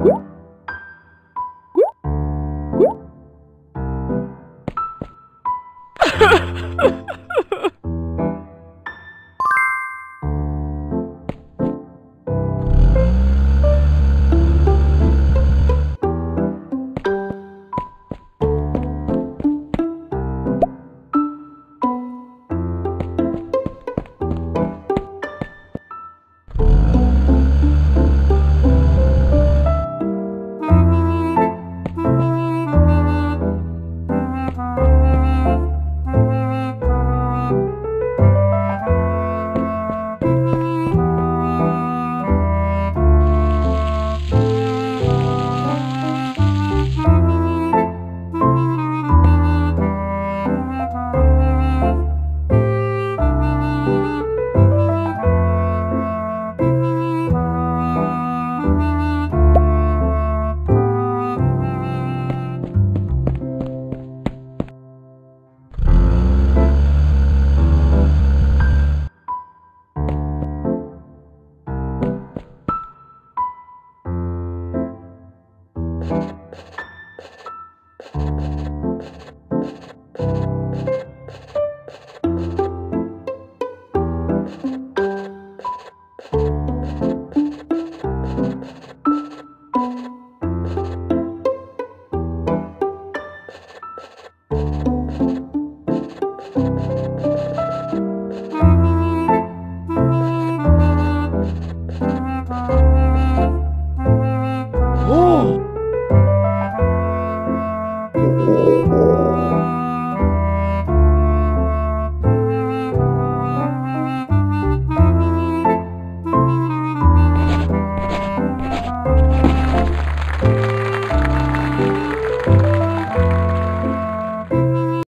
Ha ha ha!